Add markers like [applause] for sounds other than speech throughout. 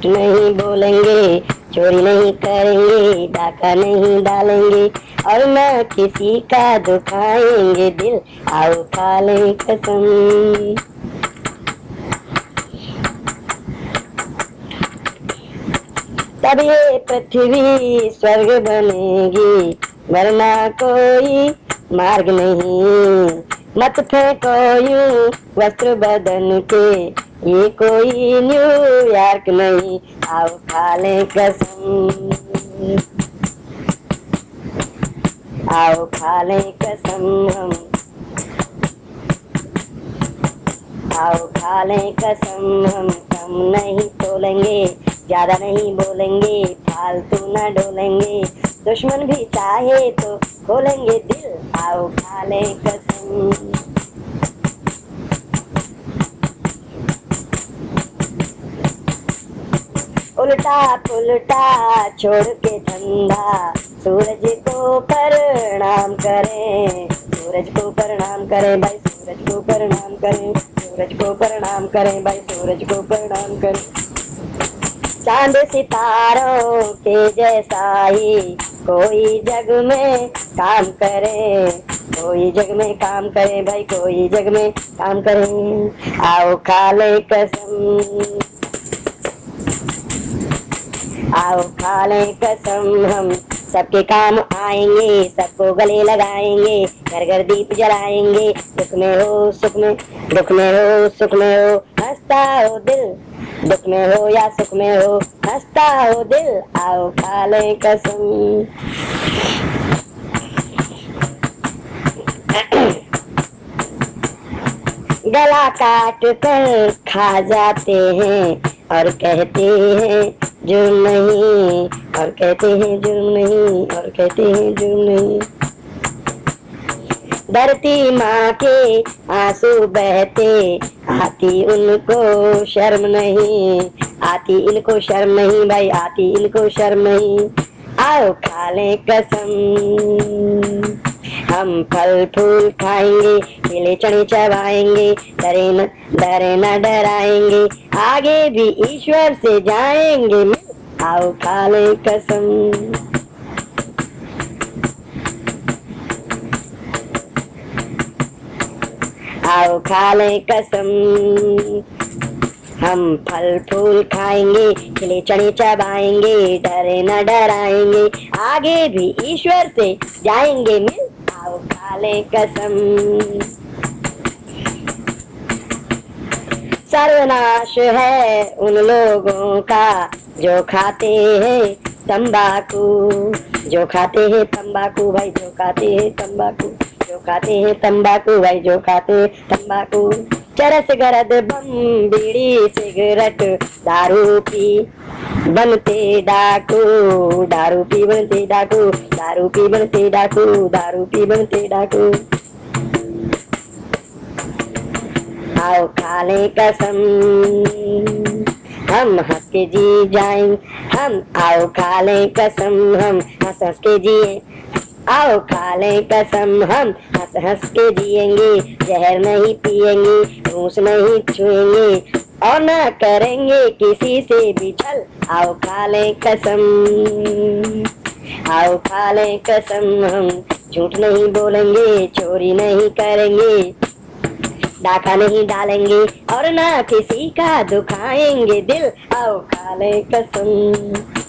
झूठ नहीं बोलेंगे, चोरी नहीं करेंगे, डाका नहीं डालेंगे। और न किसी का दुखाएँगे दिल, आओ खा लें कसम। तब ये पृथ्वी स्वर्ग बनेगी, वरना कोई मार्ग नहीं। मत फेंको यूँ वस्त्र बदन के ये कोई न्यूयॉर्क नहीं, आओ खा ले कसम। आओ खा ले कसम हम। आओ खा ले कसम हम कम नहीं तोलेंगे, ज़्यादा नहीं बोलेंगे, फालतू न डोलेंगे। दुश्मन भी चाहे तो खोलेंगे दिल, आओ खा ले कसम। उल्टा पुलटा छोड़ के धंधा सूरज को प्रणाम करें, सूरज को प्रणाम करें भाई, सूरज को प्रणाम करें, सूरज को प्रणाम करें भाई, सूरज को प्रणाम करें। चाँद सितारों के जैसा ही कोई जग में काम करे, कोई जग में काम करे भाई, कोई जग में काम करे। आओ खा ले कसम। आओ खा ले कसम हम सबके काम आएँगे, सबको गले लगाएँगे, घर घर दीप जलाएँगे। सुख में हो, सुख में, दुख में हो, सुख में हो, हंसता हो दिल। दुख में हो या सुख में हो, हंसता हो दिल। आओ खा ले कसम गला काट कर खा जाते हैं और कहते हैं, जुर्म नहीं। और कहते हैं, जुर्म नहीं। और कहते हैं, जुर्म नहीं। धरती माँ के आँसू बहते, आती उनको शर्म नहीं। आती इनको शर्म नहीं भाई, आती इनको शर्म नहीं। आओ खा ले कसम। हम फल फूल खाएँगे केले चने चबाएँगे डरे न डरे न डराएँगे। आगे भी ईश्वर से जाएँगे आओ खा ले कसम। आओ खा ले कसम। हम फल फूल खाएँगे खिले चने चबाएँगे डरे न डराएँगे। आगे भी ईश्वर से जाएँगे मिल आओ खा ले कसम। सर्वनाश है उन लोगों का जो खाते हैं तंबाकू। जो खाते हैं तंबाकू, भाई, जो खाते हैं तंबाकू। जो खाते हैं तंबाकू, भाई, जो खाते हैं तंबाकू। चरस गरद बम, बीड़ी, सिगरेट, दारू पी बनते डाकू, दारू पी बनते डाकू, दारू पी बनते डाकू, दारू पी बनते डाकू। आओ खाने कसम, हम हंस के जी जाएँ, हम आओ खा ले कसम, हम हंस के जिए। आओ खा कसम, हम हंस हंस के जिएँगे, जहर नहीं पिएँगे घूस नहीं छुएँगे, और न करेंगे किसी से भी छल। आओ खा कसम, आओ खा कसम, हम झूठ नहीं बोलेंगे, चोरी नहीं करेंगे, डाका नहीं डालेंगे, और ना किसी का दुखाएँगे दिल। आओ खा कसम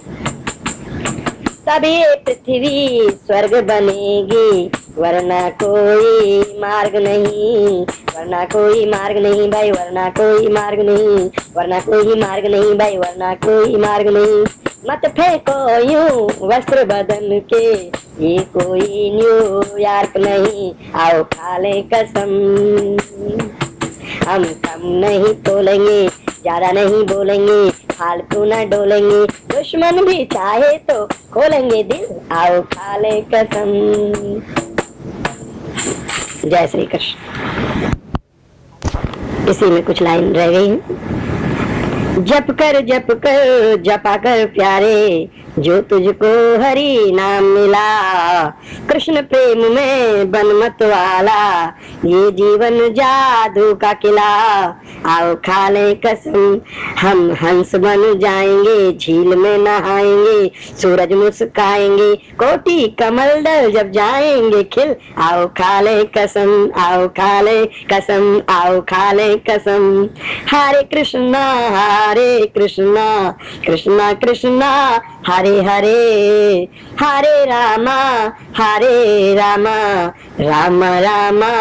ये पृथ्वी स्वर्ग बनेगी, वरना कोई मार्ग नहीं, वरना कोई मार्ग नहीं भाई, वरना कोई मार्ग नहीं, वरना कोई मार्ग नहीं भाई, वरना कोई मार्ग नहीं। मत फेंको यूँ वस्त्र बदन के, ये कोई न्यूयॉर्क नहीं, आओ खा ले कसम। हम कम नहीं तोलेंगे ज़्यादा नहीं बोलेंगे फालतू न डोलेंगे? दुश्मन भी चाहे तो खोलेंगे दिल। आओ खा ले कसम। जय श्री कृष्ण। इसी में कुछ लाइन रह गई है। जप कर जप कर, जपा कर प्यारे। जो तुझको हरि नाम मिला। कृष्ण प्रेम में बन मत वाला। ये जीवन जादू का किला। आओ खा ले कसम, हम हंस बन जाएँगे, झील में नहाएँगे, सूरज मुस्काएँगे, कोटि कमल दल जब जाएँगे खिल। आओ खा ले कसम, आओ खा ले कसम, आओ खा ले कसम। हरे कृष्णा हरे कृष्णा कृष्णा कृष्णा, हरे हरे हरे रामा हरे रामा, राम, रामा,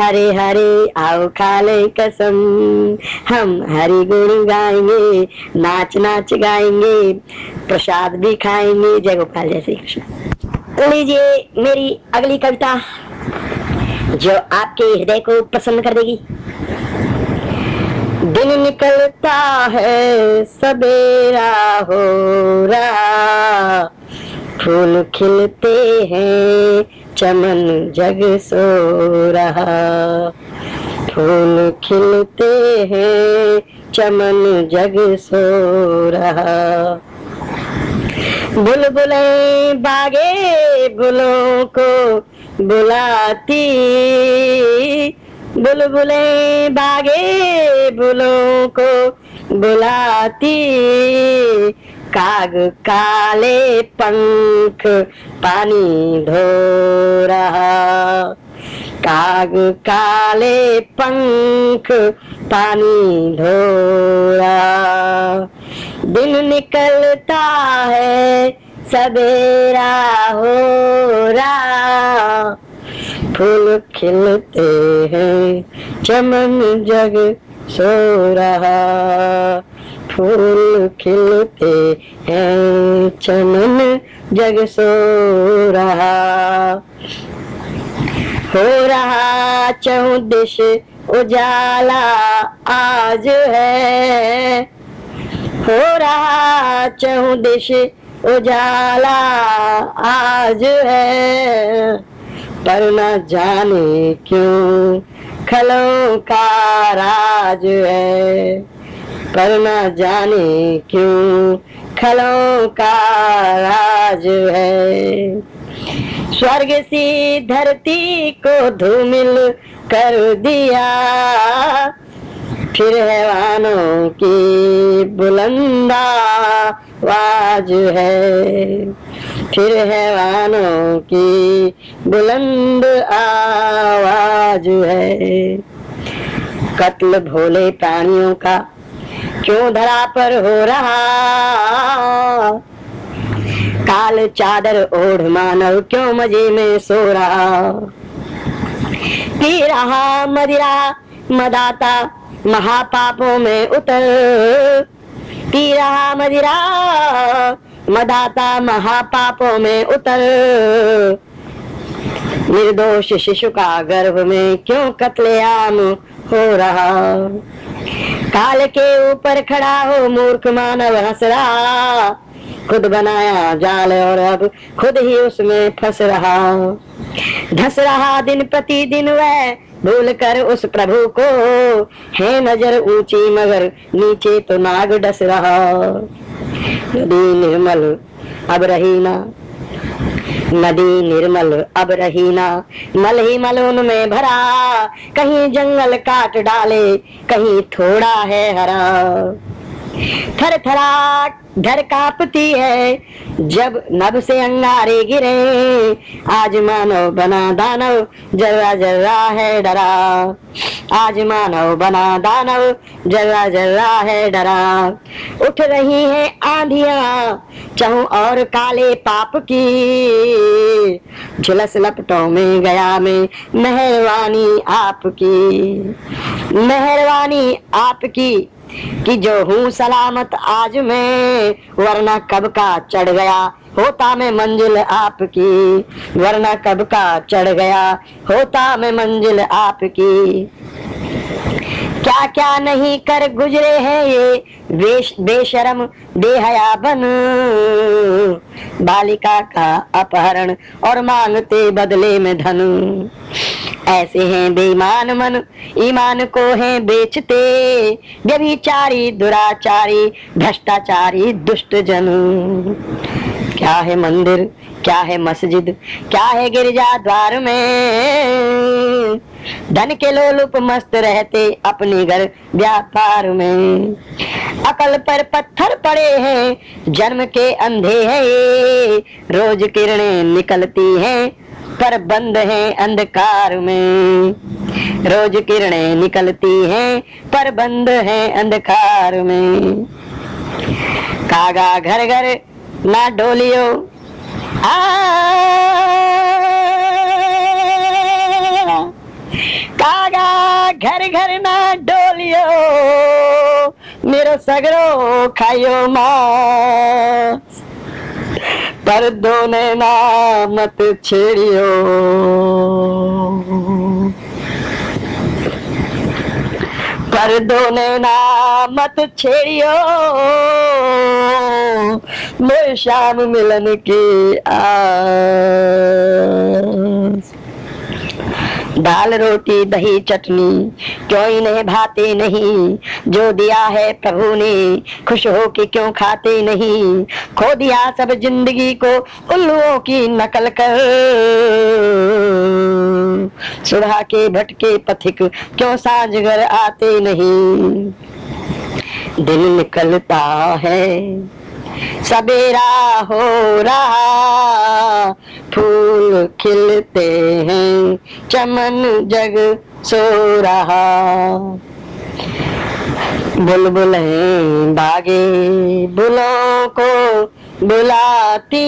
हरे हरे, आओ खाले कसम। हम हरि गुण गाएँगे, नाच नाच गाएँगे, प्रसाद भी खाएँगे। जय गोपाल, जय श्री कृष्ण। लीजिए मेरी अगली कविता, जो आपके हृदय को प्रसन्न कर देगी। दिन निकलता है सबेरा हो रहा फूल खिलते हैं, चमन जग सो रहा। फूल खिलते हैं, चमन जग सो रहा। बुलबुले बागे बुलों को बुलाती बुलबुले बागे बुलों को बुलाती। काग काले पंख पानी धो रहा। काग काले पंख पानी धो रहा। दिन निकलता है, सवेरा हो रहा। फूल खिलते हैं, चमन जग सो रहा। फूल खिलते हैं, चमन जग सो रहा। हो रहा चौदिश उजाला, आज है। हो रहा चौदिश उजाला, आज है। पर न जाने क्यों खलों का राज है। पर न जाने क्यों खलों का राज है। स्वर्ग सी धरती को धूमिल कर दिया। फिर हैवानों की बुलंदा वाज है। फिर हैवानों की बुलंद आवाज़ है। कत्ल भोले प्राणियों का क्यों धरा पर हो रहा? काल चादर ओढ़ मानव क्यों मज़े में सो रहा? पी रहा मदिरा, मदाता महापापों में उतर। पी रहा मदिरा, मदाता महापापों में उतर। निर्दोष शिशु का गर्भ में क्यों कत्लेआम हो रहा? काल के ऊपर खड़ा हो मूर्ख मानव हंस रहा खुद बनाया जाल और अब खुद ही उसमें फंस रहा। धस रहा दिन प्रतिदिन वह भूल कर उस प्रभु को, है नज़र ऊँची मगर नीचे तो नाग डस रहा। नदी निर्मल अब रही ना, नदी निर्मल अब रही ना, मल ही मल उनमें भरा। कहीं जंगल काट डाले, कहीं थोड़ा है हरा। थर थरा घर कांपती है। जब नभ से अंगारे गिरे, आज मानव बना दानव, जर्रा जर्रा है डरा। आज मानव बना दानव, जर्रा जर्रा है डरा। उठ रही है आंधिया, चाहू और काले पाप की। झुलस लपटों में गया में, मेहरबानी आपकी। मेहरबानी आपकी। कि जो हूँ सलामत आज मैं, वरना कब का चढ़ गया? होता मैं मंजिल आपकी, वरना कब का चढ़ गया? होता मैं मंजिल आपकी। क्या क्या नहीं कर गुजरे हैं ये? बेश, बेशरम बेहया बन बालिका का अपहरण और मांगते बदले में धन। ऐसे हैं बेईमान मन ईमान को हैं बेचते। व्यभिचारी दुराचारी भ्रष्टाचारी दुष्ट जन। क्या है मंदिर? क्या है मस्जिद? क्या है गिरजा द्वार में? धन के लोलुप मस्त रहते अपने घर व्यापार में। अकल पर पत्थर पड़े हैं, जन्म के अंधे हैं, रोज किरणें निकलती हैं, पर बंद हैं अंधकार में। रोज किरणें निकलती हैं, पर बंद हैं अंधकार में। कागा घर घर ना डोलियो, आ घर घर ना डोलियो, मेरो सगरो मास। पर दोने ना मत छेड़ियो। पर दोने ना मत छेड़ियो। मैं शाम मिलन की आस। दाल, रोटी, दही, चटनी, क्यों इन्हें भाते नहीं? जो दिया है प्रभु ने, खुश हो के क्यों खाते नहीं? खो दिया सब ज़िंदगी को उल्लुओं की नकल कर। सुबह के भटके पथिक क्यों साँझ घर आते नहीं? दिन निकलता है, सबेरा हो रहा, फूल खिलते हैं चमन जग सो रहा। बुलबुलें भागे बुलों को बुलाती।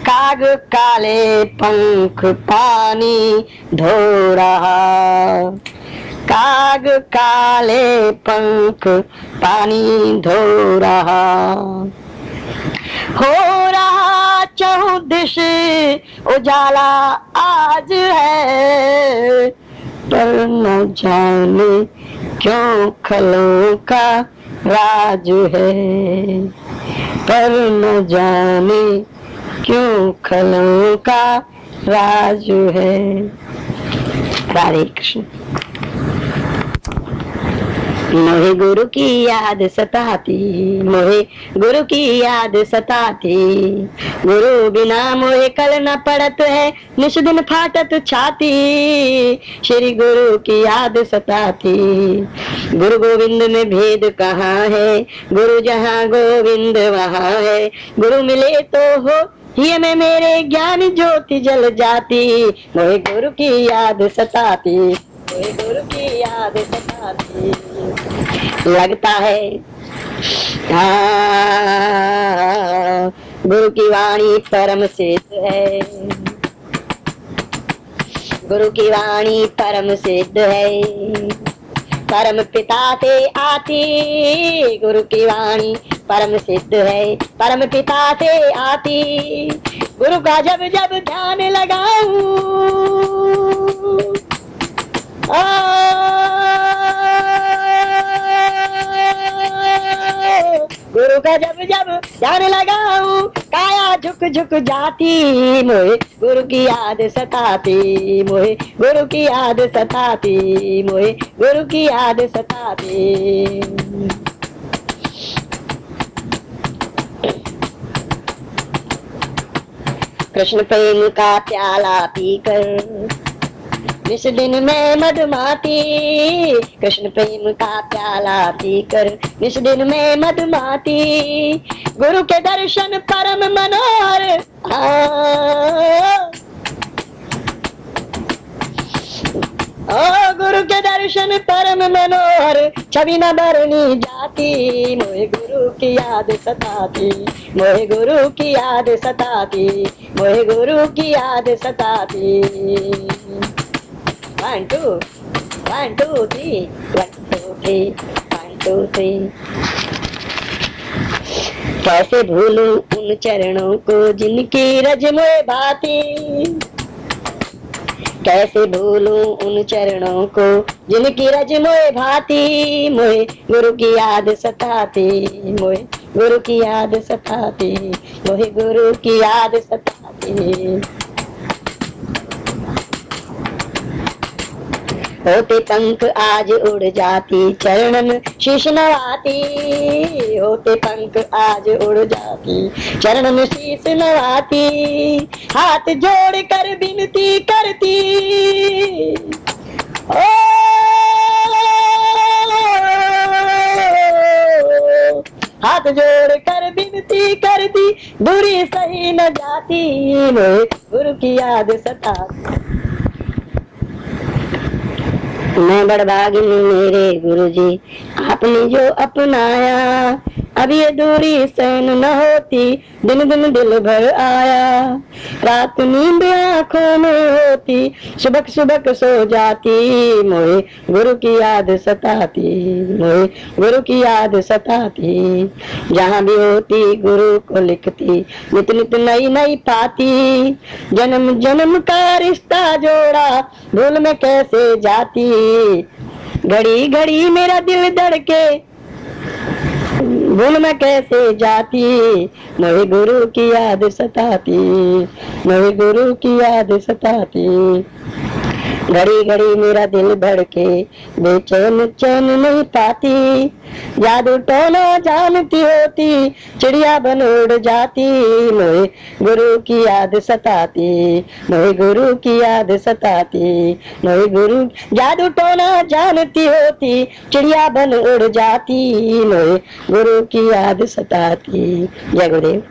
काग काले पंख पानी धो रहा। काग काले पंख पानी धो रहा। हो रहा चहु दिश उजाला आज है। पर न जाने क्यों खलों का राज है। पर न जाने क्यों खलों का राज है। राधे कृष्ण। मोहे गुरु की याद सताती, मोहे गुरु की याद सताती। गुरु बिना मोहे कल न पड़त है, निश दिन फाटत छाती। श्री गुरु की याद सताती। गुरु गोविंद में भेद कहाँ है? गुरु जहाँ गोविंद वहाँ है। गुरु मिले तो हो ये में मेरे ज्ञान ज्योति जल जाती। मोहे गुरु की याद सताती, मोहे गुरु की याद सताती। लगता है। गुरु की वाणी परम सिद्ध है। गुरु की वाणी परम सिद्ध है। परम पिता से आती गुरु की वाणी परम सिद्ध है। परम पिता से आती गुरु का जब जब ध्यान लगाऊँ। गुरु का जब जब ध्यान लगाऊँ, काया झुक झुक जाती मोहे। गुरु की याद सताती मोहे। गुरु की याद सताती मोहे। गुरु की याद सताती। कृष्ण प्रेम का प्याला पीकर इस दिन में मधुमाती कृष्ण प्रेम का प्याला पीकर इस दिन में मधुमाती गुरु के दर्शन परम मनोहर। ओ गुरु के दर्शन परम मनोहर, छवि न बरनी जाती, मोहे गुरु की याद सताती, मोहे गुरु की याद सताती, मोहे गुरु की याद सताती one two one two three one two three one two three कैसे भूलूं उन चरणों को जिनकी रज में भाती? कैसे भूलूं उन चरणों को जिनकी रज मोए भाती? मोए गुरु की याद सताती। मोए गुरु की याद सताती। मोहे गुरु की याद सताती। होते पंख आज उड़ जाती चरणन शीश नवाती। होते पंख आज उड़ जाती चरणन शीश नवाती। हाथ जोड़ कर विनती करती। ओ, हाथ जोड़ कर विनती करती दूरी सही न जाती। गुरु की याद सता मैं बड़भागिनी मेरे गुरु जी आपने जो अपनाया अब ये दूरी सहन न होती। दिन दिन दिल भर आया। रात नींद आँखों में होती। सुबह सुबह सो जाती। मोहे गुरु की याद सताती। मोहे गुरु की याद सताती। जहाँ भी होती गुरु को लिखती। नित नित नई नई पाती। जन्म जन्म का रिश्ता जोड़ा। भूल में कैसे जाती। घड़ी घड़ी मेरा दिल धड़के। भूल में कैसे जाती? मोहे गुरु की याद सताती। मोहे गुरु की याद सताती। घड़ी घड़ी मेरा दिल भड़के, बेचैन चैन नहीं पाती। जादू टोना जानती होती, चिड़िया बन उड़ जाती मोहे गुरु की याद सताती मोहे गुरु की याद सताती मोहे गुरु जादू टोना जानती होती, चिड़िया बन उड़ जाती मोहे गुरु की याद सताती। जय गुरुदेव।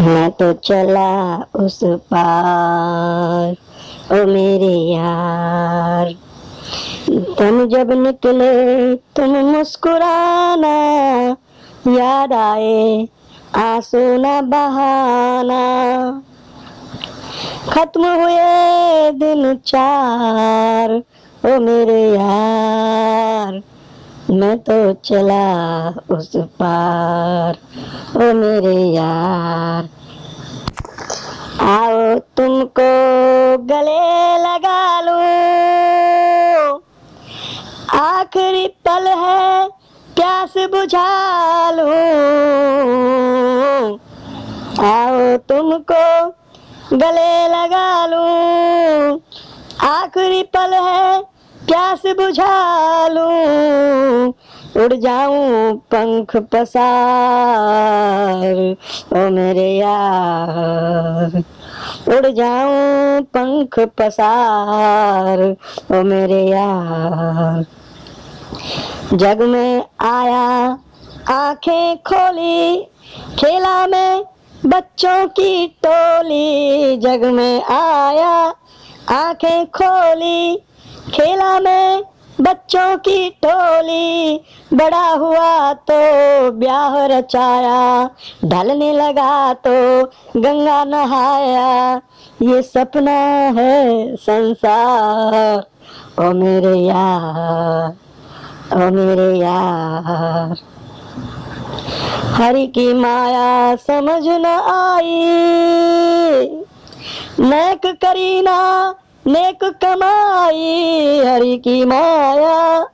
मैं तो चला उस पार, ओ मेरे यार। तुम जब निकले तुम मुस्कुराना, याद आए आँसू न बहाना। खत्म हुए दिन चार, ओ मेरे यार। मैं तो चला उस पार, ओ मेरे यार। आओ तुमको गले लगा लूँ। आखिरी पल है, प्यास बुझा लूँ। आओ तुमको गले लगा लूँ। आखिरी पल है, प्यास बुझा लूँ। उड़ जाऊँ पंख पसार, ओ मेरे यार। उड़ जाऊँ पंख पसार, ओ मेरे यार। जग में आया, आँखें खोली, खेला में बच्चों की टोली। जग में आया, आँखें खोली, खेला में बच्चों की टोली। बड़ा हुआ तो ब्याह रचाया। ढलने लगा तो गंगा नहाया। ये सपना है संसार। ओ मेरे यार, ओ मेरे यार। हरि की माया समझ न आई। नेक करीना नेक कमाई, हरि की माया।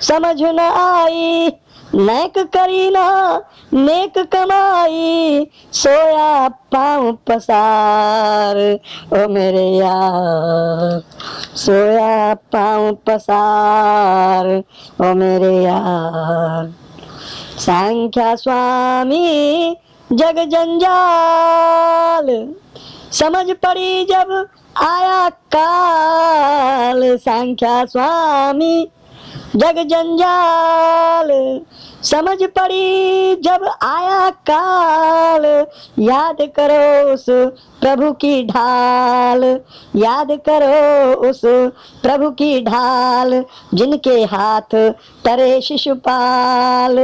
समझ न आई, नेक करीना नेक कमाई। सोया पाँव पसार, ओ मेरे यार। सोया पाँव पसार, ओ मेरे यार। सांख्या स्वामी, जग जंजाल। समझ पड़ी जब आया काल संख्या स्वामी जग जंजाल समझ पड़ी जब आया काल याद करो उस प्रभु की ढाल। याद करो उस प्रभु की ढाल, जिनके हाथ तरे शिशुपाल।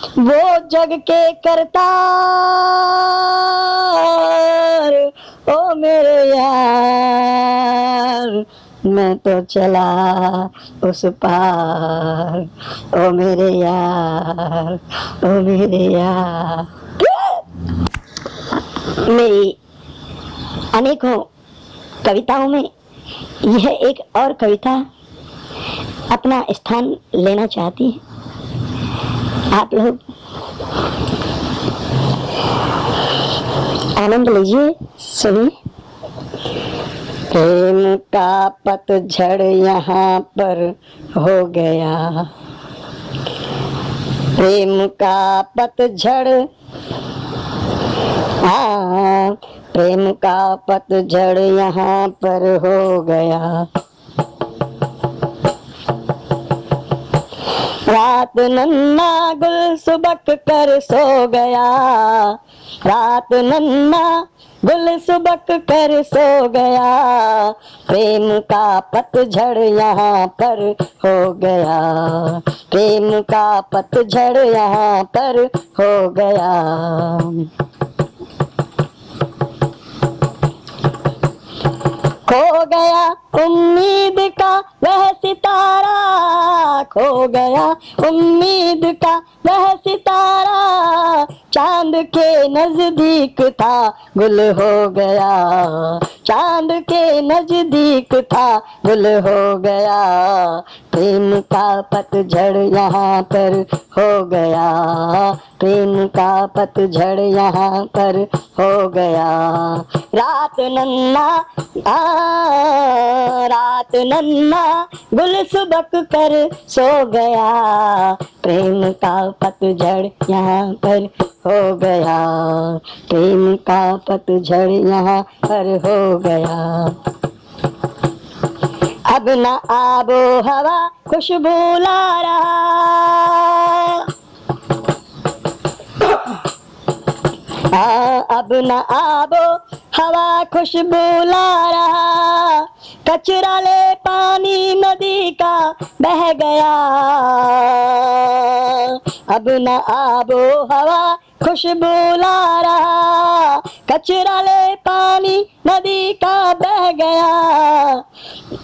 वो जग के करतार। ओ मेरे यार, मैं तो चला उस पार। ओ मेरे यार, ओ मेरे यार। मेरी अनेकों कविताओं में यह एक और कविता अपना स्थान लेना चाहती है। आप लोग आनंद लीजिए, सुनिए। प्रेम का पतझड़ यहाँ पर हो गया। प्रेम का पतझड़ हाँ प्रेम का पतझड़ यहाँ पर हो गया। रात नन्ना गुल सुबक कर सो गया। रात नन्ना गुल सुबक कर सो गया। प्रेम का पतझड़ यहाँ पर हो गया। प्रेम का पतझड़ यहाँ पर हो गया। खो गया। उम्मीद का वह सितारा खो गया। उम्मीद का वह सितारा चाँद के नज़दीक था गुल हो गया। चाँद के नज़दीक था गुल हो गया। प्रेम का पतझड़ यहाँ पर हो गया। प्रेम का पतझड़ यहाँ पर हो गया। रात नन्ना आ, रात नन्ना गुल सुबक कर सो गया। प्रेम का पतझड़ यहाँ पर हो गया। प्रेम का पतझड़ यहाँ पर हो गया। अब न आबो हवा खुशबू ला रहा अब न आबो, हवा खुशबू ला रहा कचरा ले पानी नदी का बह गया। अब न आबो, हवा खुशबू ला रहा कचरा ले पानी नदी का बह गया।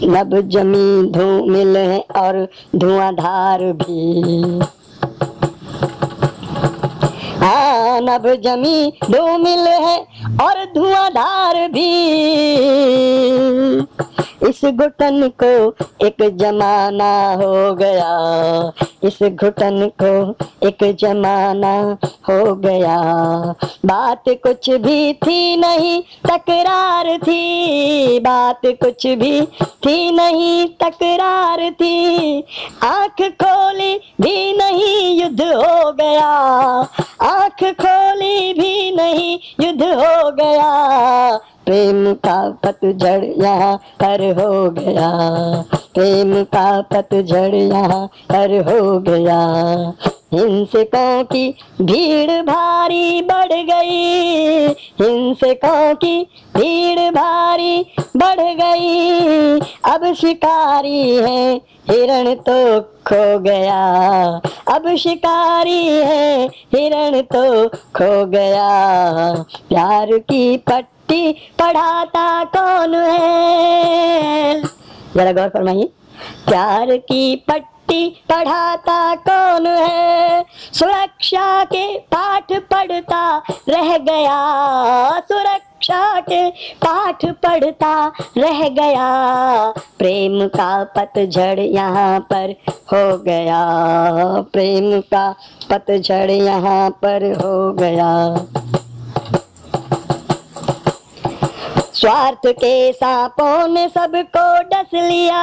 नब जमी धूमिल है और धुआंधार भी। नब जमी धूमिल है और धुआंधार भी। इस घुटन को एक जमाना हो गया। इस घुटन को एक जमाना हो गया। बात कुछ भी थी नहीं, तकरार थी। बात कुछ भी थी नहीं, तकरार थी। आँख खोली भी नहीं, युद्ध हो गया। आँख खोली भी नहीं, युद्ध हो गया। प्रेम का पतझड़ यहाँ पर हो गया। प्रेम का पतझड़ यहाँ पर हो गया। हिंसकों की भीड़ भारी बढ़ गई। हिंसकों की भीड़ भारी बढ़ गई। अब शिकारी है, हिरण तो खो गया। अब शिकारी है, हिरण तो खो गया। प्यार की पट्टी पढ़ाता कौन है? जरा गौर फरमाइए। प्यार की पट्टी पढ़ाता कौन है? सुरक्षा के पाठ पढ़ता रह गया। सुरक्षा के पाठ पढ़ता रह गया। प्रेम का पतझड़ यहाँ पर हो गया। प्रेम का पतझड़ यहाँ पर हो गया। स्वार्थ के सांपों ने सबको डस लिया।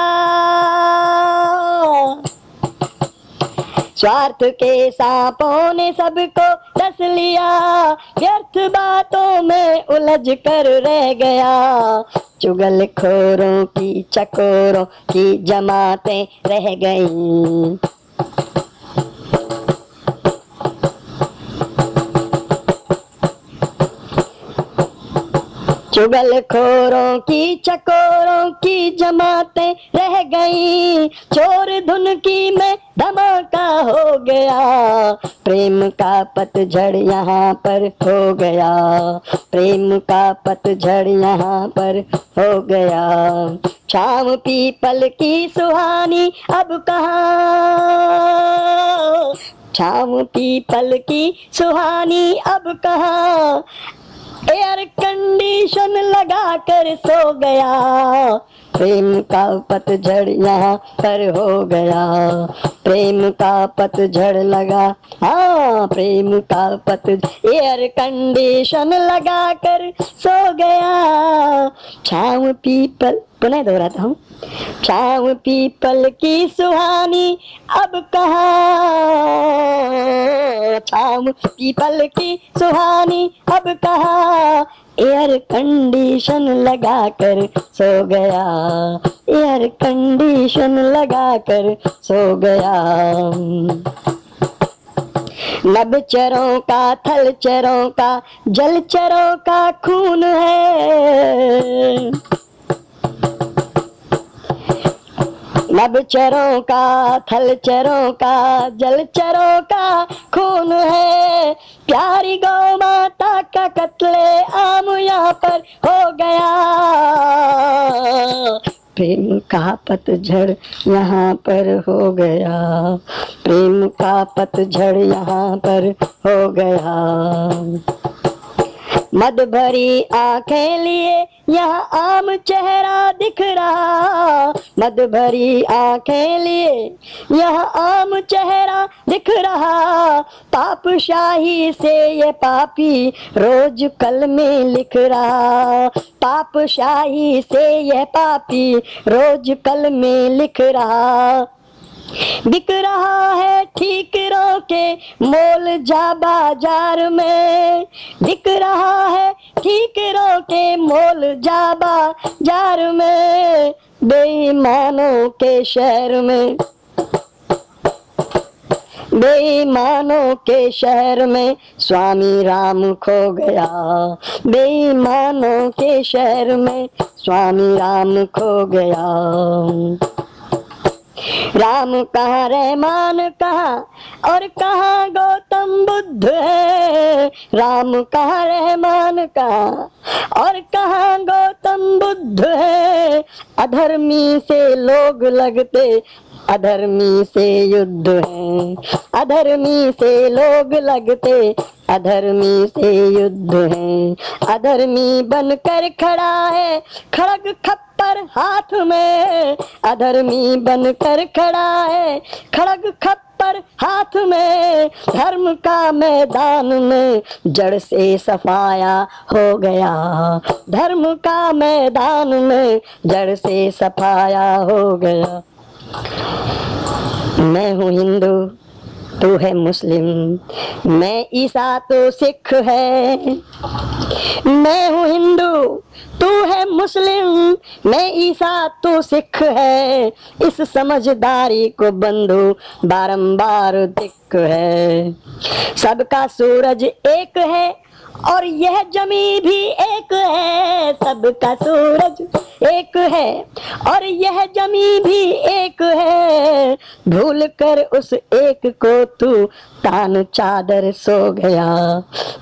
स्वार्थ के सांपों ने सबको डस लिया। व्यर्थ बातों में उलझ कर रह गया। चुगल खोरों की चकोरों की जमातें रह गईं। चुगल खोरों की, चकोरों की जमाते रह गई। चोर धुन की में धमाका हो गया। प्रेम का पतझड़ यहाँ पर हो गया। प्रेम का पतझड़ यहाँ पर हो गया। शाम पीपल की सुहानी अब कहाँ? शाम पीपल की सुहानी अब कहाँ? एयर कंडीशन लगा कर सो गया। प्रेम का पतझड़ यहाँ पर हो गया। प्रेम का पतझड़ लगा। हाँ प्रेम का पत एयर कंडीशन लगा कर सो गया। छाव पीपल पुनः दोहराता हूँ। छाव पीपल की सुहानी, अब कहा? छाव पीपल की सुहानी, अब कहा? एयर कंडीशन लगा कर सो गया। एयर कंडीशन लगा कर सो गया। नब चरों का, थल चरों का, जल चरों का खून है। नब चरों का, थल चरों का, जल चरों का खून है। प्यारी गौ माता का कत्ले आम यहाँ पर हो गया। प्रेम का पतझड़ यहाँ पर हो गया। प्रेम का पतझड़ यहाँ पर हो गया। मद भरी आँखें लिए यहाँ आम चेहरा दिख रहा। मद भरी आँखें लिए यहाँ आम चेहरा दिख रहा। पाप शाही से ये पापी रोज कल में लिख रहा। पाप शाही से ये पापी रोज कल में लिख रहा। बिक रहा है ठीक के मोल जा बाज़ार में। बिक रहा है ठीक के मोल जा बाज़ार में, बेईमानों के शहर में। बेईमानों के शहर में स्वामी राम खो गया। बेईमानों के शहर में स्वामी राम खो गया। राम कहाँ रहमान कहा? और कहा गौतम बुद्ध है? राम कहाँ रहमान कहा? और कहाँ गौतम बुद्ध है? अधर्मी से लोग लगते, अधर्मी से युद्ध है। अधर्मी से लोग लगते, अधर्मी से युद्ध है। अधर्मी बनकर खड़ा है, खड़ग खप्पर हाथ में अधर्मी बनकर खड़ा है। खड़ग खप्पर हाथ में धर्म का मैदान में जड़ से सफाया हो गया। धर्म का मैदान में जड़ से सफाया हो गया। मैं हूँ हिंदू तू है मुस्लिम। मैं ईसा तो सिख है। मैं हूँ हिंदू, तू है मुस्लिम। मैं ईसा तो सिख है। इस समझदारी को बंधु बारंबार दिख है। सबका सूरज एक है और यह जमी भी एक है, सबका सूरज एक है। और यह जमी भी एक है, भूल कर उस एक को तू तान चादर सो गया।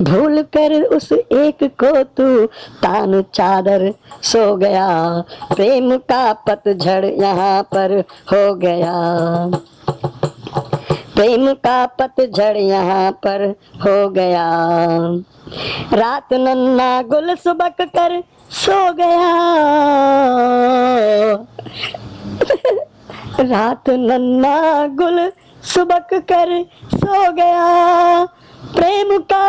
भूल कर उस एक को तू तान चादर सो गया। प्रेम का पतझड़ यहाँ पर हो गया। प्रेम का पतझड़ यहाँ पर हो गया। रात नन्ना गुल सुबक कर सो गया। रात नन्ना गुल सुबक कर सो गया। प्रेम का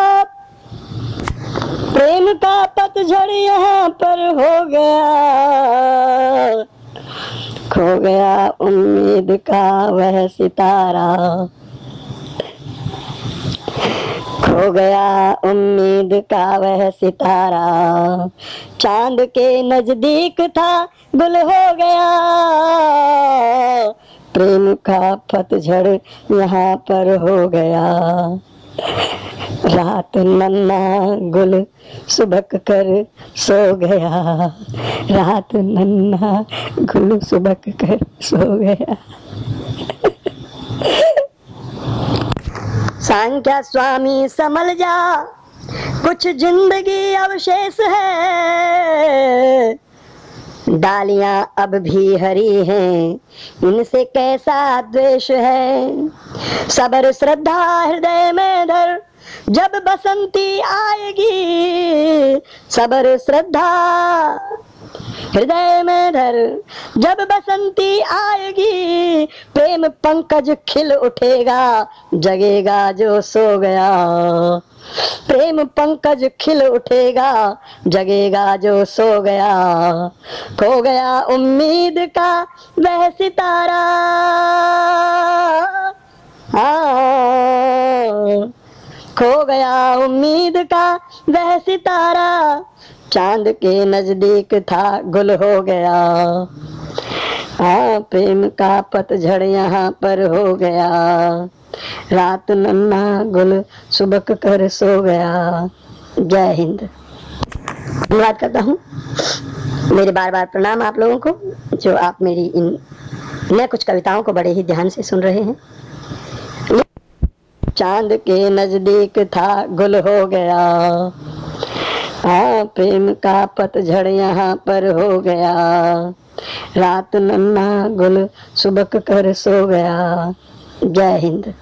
प्रेम का पतझड़ यहाँ पर हो गया। खो गया उम्मीद का वह सितारा। खो गया उम्मीद का वह सितारा। चाँद के नज़दीक था, गुल हो गया। प्रेम का पतझड़ यहाँ पर हो गया। रात नन्ना गुल सुबक कर सो गया। रात नन्ना गुल सुबक कर सो गया। [laughs] सांख्या स्वामी समल जा। कुछ ज़िंदगी अवशेष है। डालियाँ अब भी हरी हैं। इनसे कैसा द्वेष है? सबर श्रद्धा हृदय में धर। जब बसंती आएगी, सबर श्रद्धा हृदय में धर जब बसंती आएगी, प्रेम पंकज खिल उठेगा, जगेगा जो सो गया। प्रेम पंकज खिल उठेगा, जगेगा जो सो गया। खो गया उम्मीद का वह सितारा। हाँ गया उम्मीद का, वह सितारा। चाँद के नज़दीक था, गुल हो गया। हाँ प्रेम का पतझड़ यहाँ पर हो गया। रात नन्ना गुल सुबक कर सो गया। जय हिंद। धन्यवाद करता हूँ। मेरे बार बार प्रणाम आप लोगों को, जो आप मेरी इन मैं कुछ कविताओं को बड़े ही ध्यान से सुन रहे हैं। चाँद के नज़दीक था, गुल हो गया। हाँ प्रेम का पतझड़ यहाँ पर हो गया। रात नन्ना गुल सुबक कर सो गया। जय हिंद।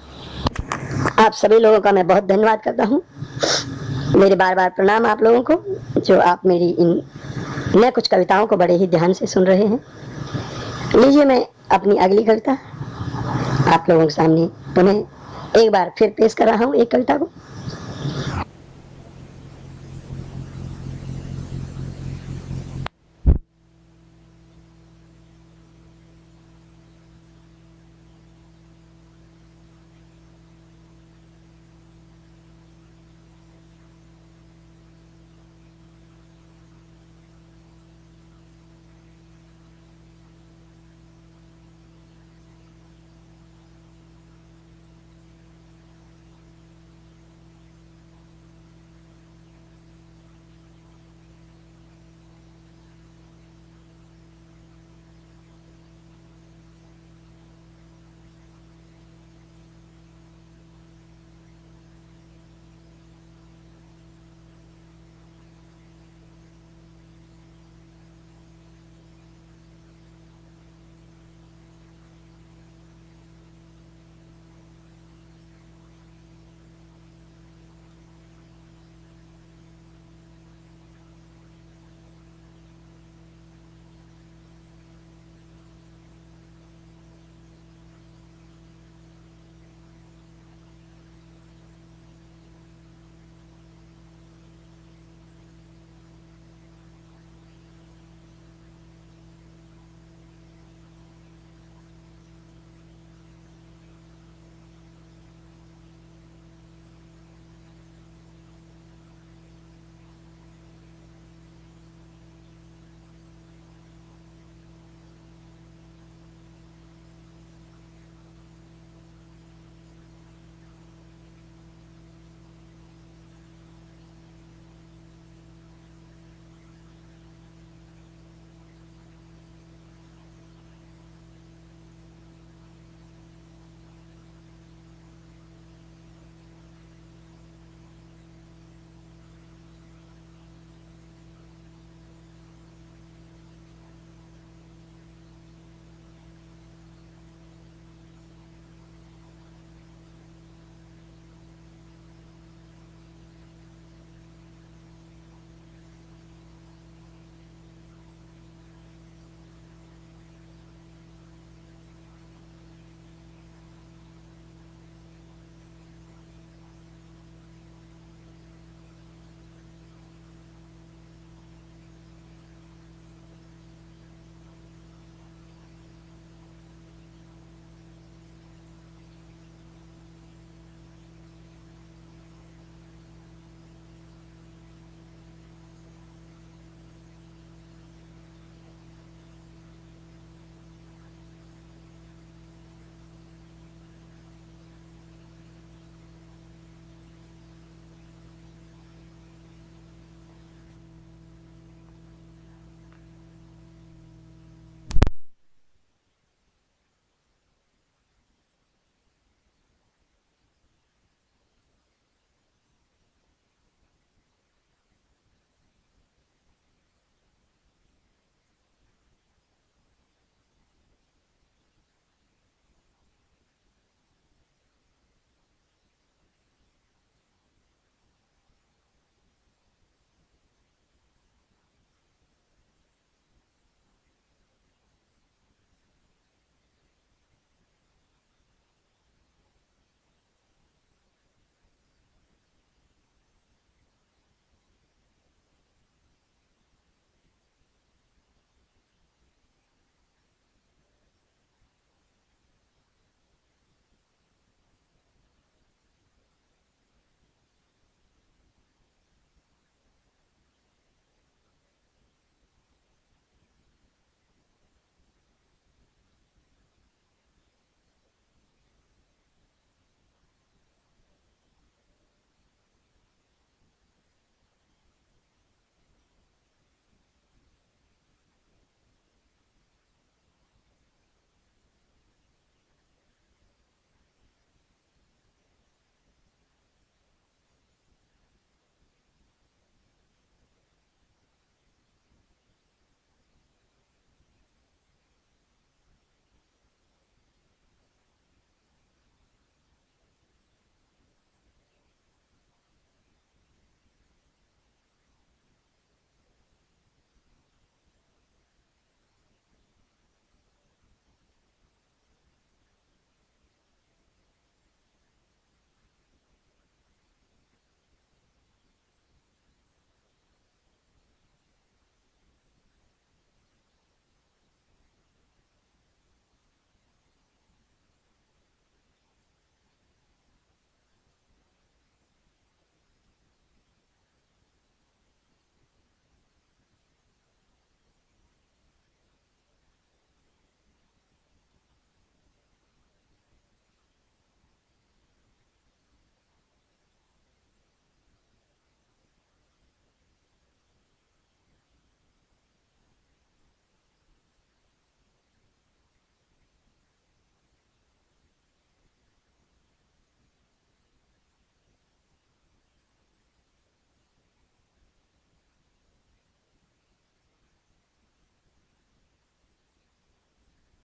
आप सभी लोगों का मैं बहुत धन्यवाद करता हूँ। मेरे बार बार प्रणाम आप लोगों को, जो आप मेरी इन, मैं कुछ कविताओं को बड़े ही ध्यान से सुन रहे हैं। लीजिए मैं अपनी अगली कविता आप लोगों के सामने पुनः एक बार फिर पेश कर रहा हूँ एक कविता को।